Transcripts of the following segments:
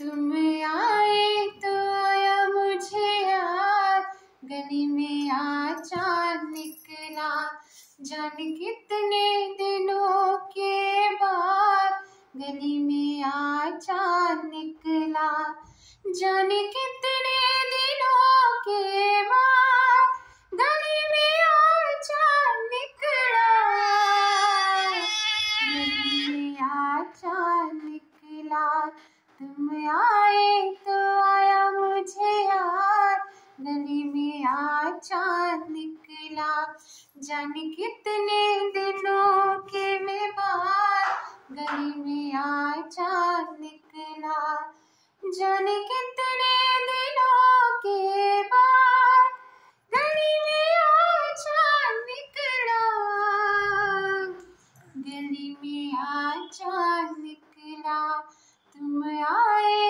तुम आए तो आया मुझे यार गली में आ निकला, जाने कितने दिनों के बाद। गली में आ निकला, जाने कितने दिनों के बाद। गली में आ निकला, गली में आ निकला। तुम आए तो आया मुझे यार गली में आ चाँद निकला, जाने कितने दिनों के मैं बाद। गली में आ चाँद निकला, जाने कितने आए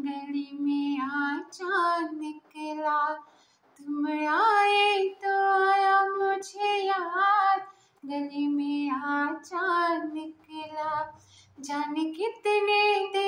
गली में आ चाँद निकला तुम आए तो आया मुझे याद। गली में आ चाँद निकला जाने कितने दिनों